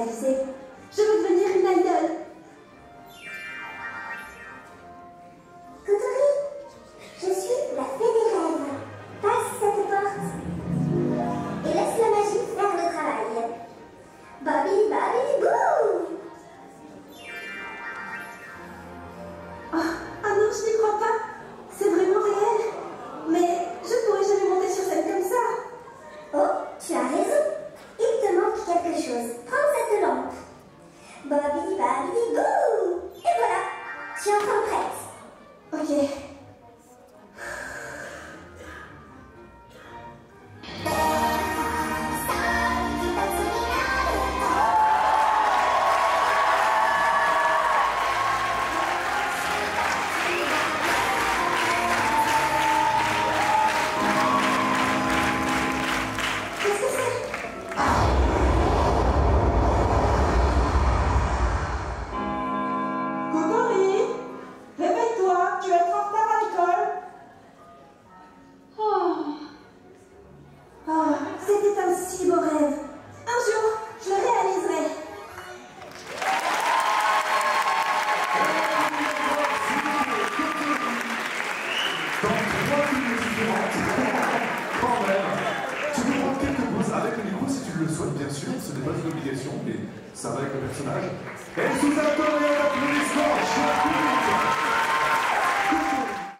réalisé bidi bidi bou Et voilà, je suis enfin prête. Ok. Un jour, je le réaliserai. Dans trois minutes différentes, quand même, tu peux prendre quelques pauses avec le micro si tu le souhaites, bien sûr. Ce n'est pas une obligation, mais ça va avec le personnage. Et